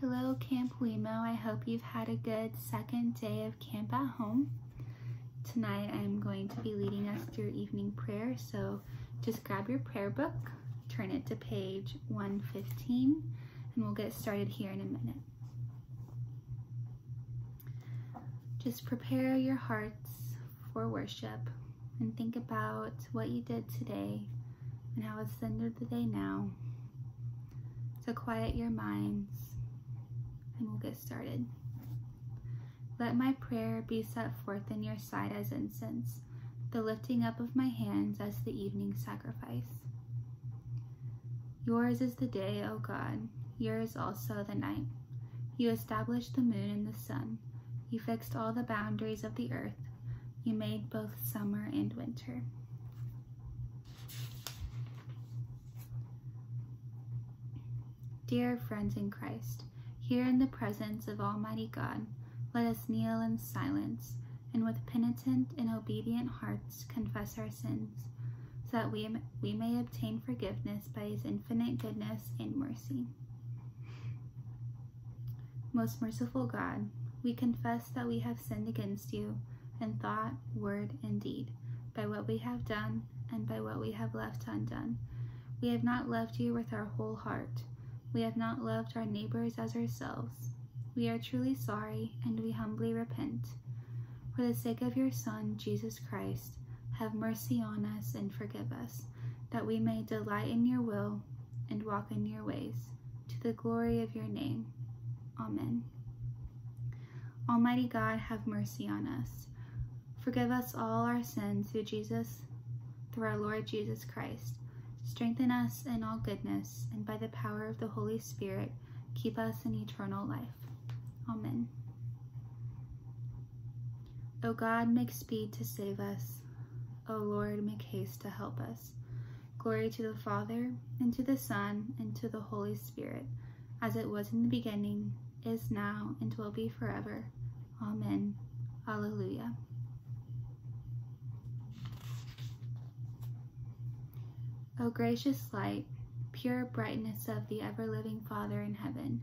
Hello, Camp Wemo. I hope you've had a good second day of camp at home. Tonight I'm going to be leading us through evening prayer, so just grab your prayer book, turn it to page 115, and we'll get started here in a minute. Just prepare your hearts for worship and think about what you did today and how it's the end of the day now. So quiet your minds and we'll get started. Let my prayer be set forth in your sight as incense, the lifting up of my hands as the evening sacrifice. Yours is the day, O God, yours also the night. You established the moon and the sun. You fixed all the boundaries of the earth. You made both summer and winter. Dear friends in Christ, here in the presence of Almighty God, let us kneel in silence and with penitent and obedient hearts confess our sins, so that we, we may obtain forgiveness by his infinite goodness and mercy. Most merciful God, we confess that we have sinned against you in thought, word, and deed, by what we have done and by what we have left undone. We have not loved you with our whole heart we have not loved our neighbors as ourselves. We are truly sorry and we humbly repent. For the sake of your Son, Jesus Christ, have mercy on us and forgive us, that we may delight in your will and walk in your ways, to the glory of your name. Amen. Almighty God, have mercy on us. Forgive us all our sins through Jesus, through our Lord Jesus Christ Strengthen us in all goodness, and by the power of the Holy Spirit, keep us in eternal life. Amen. O God, make speed to save us. O Lord, make haste to help us. Glory to the Father, and to the Son, and to the Holy Spirit, as it was in the beginning, is now, and will be forever. Amen. Alleluia. O gracious light, pure brightness of the ever-living Father in heaven,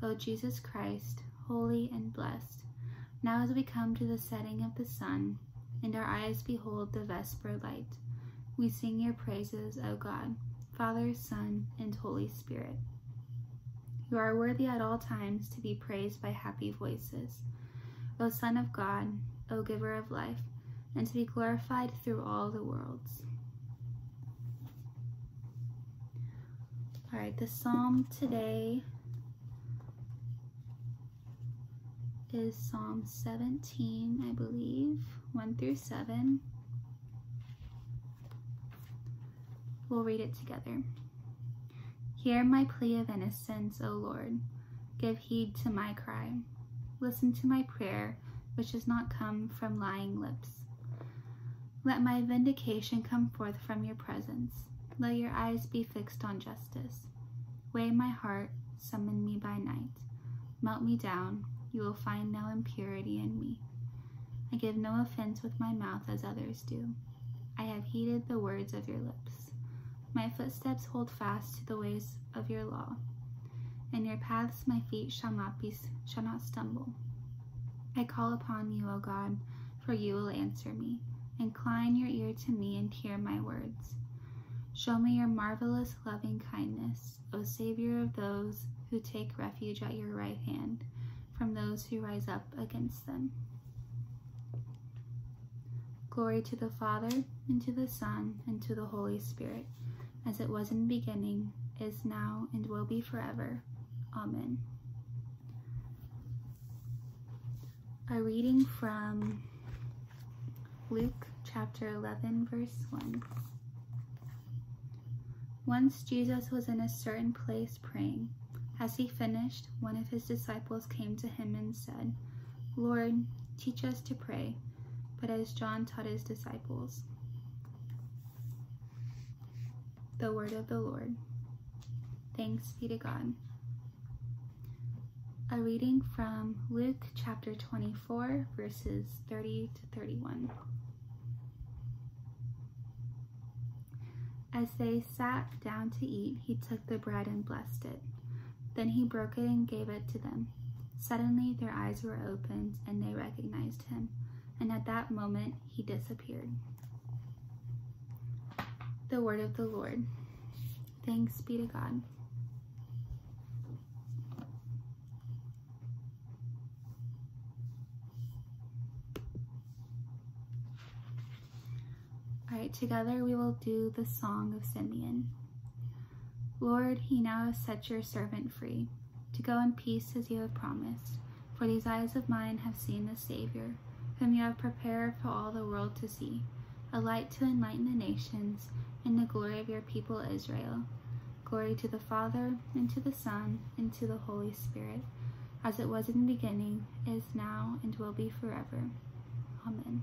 O Jesus Christ, holy and blessed, now as we come to the setting of the sun, and our eyes behold the vesper light, we sing your praises, O God, Father, Son, and Holy Spirit. You are worthy at all times to be praised by happy voices, O Son of God, O Giver of life, and to be glorified through all the worlds. All right, the psalm today is Psalm 17, I believe, 1 through 7. We'll read it together. Hear my plea of innocence, O Lord. Give heed to my cry. Listen to my prayer, which does not come from lying lips. Let my vindication come forth from your presence let your eyes be fixed on justice. Weigh my heart, summon me by night. Melt me down, you will find no impurity in me. I give no offense with my mouth as others do. I have heeded the words of your lips. My footsteps hold fast to the ways of your law. In your paths my feet shall not be shall not stumble. I call upon you, O God, for you will answer me. Incline your ear to me and hear my words. Show me your marvelous loving kindness, O Savior of those who take refuge at your right hand, from those who rise up against them. Glory to the Father, and to the Son, and to the Holy Spirit, as it was in the beginning, is now, and will be forever. Amen. A reading from Luke chapter 11, verse 1. Once Jesus was in a certain place praying. As he finished, one of his disciples came to him and said, Lord, teach us to pray, but as John taught his disciples. The word of the Lord. Thanks be to God. A reading from Luke chapter 24, verses 30 to 31. As they sat down to eat, he took the bread and blessed it. Then he broke it and gave it to them. Suddenly their eyes were opened and they recognized him, and at that moment he disappeared. The word of the Lord. Thanks be to God. Together we will do the Song of Simeon. Lord, he now has set your servant free, to go in peace as you have promised. For these eyes of mine have seen the Savior, whom you have prepared for all the world to see, a light to enlighten the nations, and the glory of your people Israel. Glory to the Father, and to the Son, and to the Holy Spirit, as it was in the beginning, is now, and will be forever. Amen.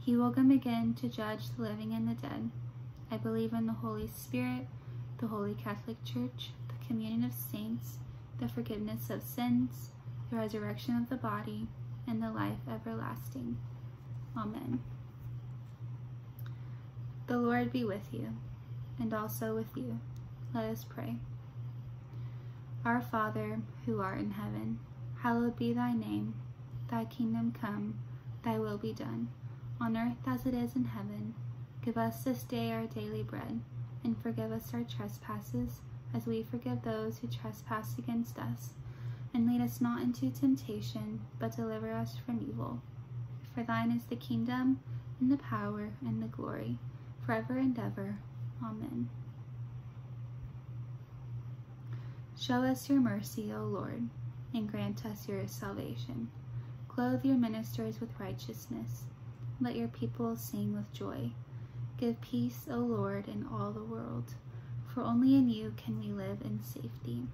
He will come again to judge the living and the dead. I believe in the Holy Spirit, the Holy Catholic Church, the communion of saints, the forgiveness of sins, the resurrection of the body, and the life everlasting. Amen. The Lord be with you, and also with you. Let us pray. Our Father, who art in heaven, hallowed be thy name. Thy kingdom come, thy will be done, on earth as it is in heaven. Give us this day our daily bread, and forgive us our trespasses, as we forgive those who trespass against us. And lead us not into temptation, but deliver us from evil. For thine is the kingdom, and the power, and the glory, forever and ever. Amen. Show us your mercy, O Lord, and grant us your salvation. Clothe your ministers with righteousness. Let your people sing with joy. Give peace, O Lord, in all the world, for only in you can we live in safety.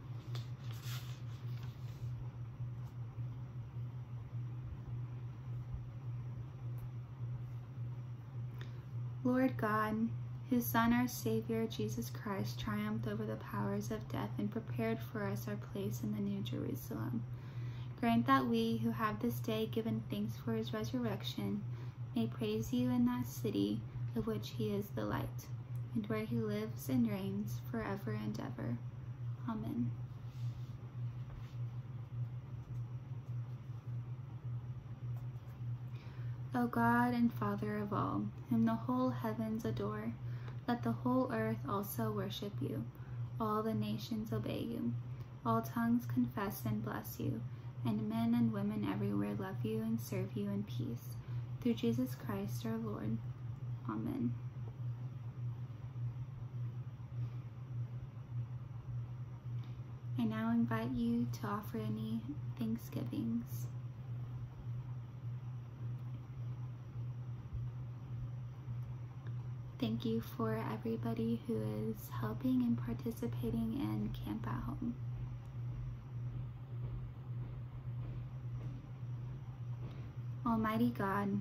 Lord God, whose Son, our Savior, Jesus Christ, triumphed over the powers of death and prepared for us our place in the New Jerusalem. Grant that we, who have this day given thanks for his resurrection, may praise you in that city of which he is the light, and where he lives and reigns forever and ever. Amen. O God and Father of all, whom the whole heavens adore, let the whole earth also worship you. All the nations obey you. All tongues confess and bless you, and men and women everywhere love you and serve you in peace. Through Jesus Christ our Lord. Amen. I now invite you to offer any thanksgivings. Thank you for everybody who is helping and participating in Camp at Home. Almighty God,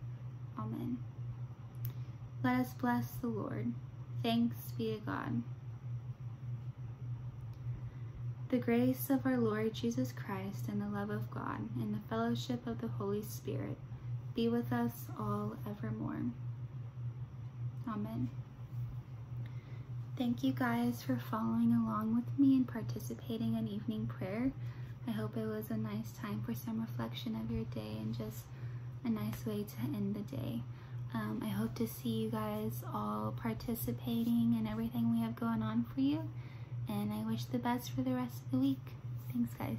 Let us bless the Lord. Thanks be to God. The grace of our Lord Jesus Christ and the love of God and the fellowship of the Holy Spirit be with us all evermore. Amen. Thank you guys for following along with me and participating in evening prayer. I hope it was a nice time for some reflection of your day and just a nice way to end the day. Um, I hope to see you guys all participating in everything we have going on for you. And I wish the best for the rest of the week. Thanks, guys.